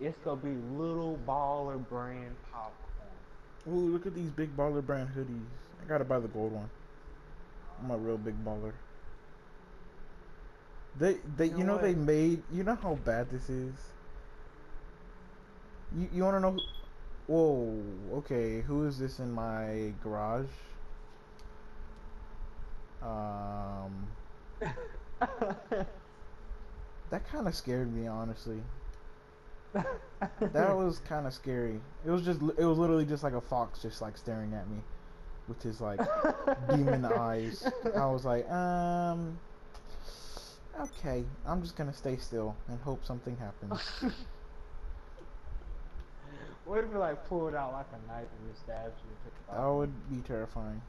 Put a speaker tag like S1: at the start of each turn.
S1: it's gonna be little baller brand popcorn.
S2: Ooh, look at these big baller brand hoodies. I gotta buy the gold one. I'm a real big baller. They, they, you,
S1: You know
S2: know, they made. You know how bad this is. You, you wanna know? Who, whoa, okay. Who is this in my garage? Um, that kind of scared me, honestly. That was kind of scary. It was just, it was literally just like a fox, just like staring at me, with his like demon eyes. I was like, um, okay, I'm just gonna stay still and hope something happens.
S1: what if it like pulled out like a knife and just stabbed you and
S2: That would be terrifying.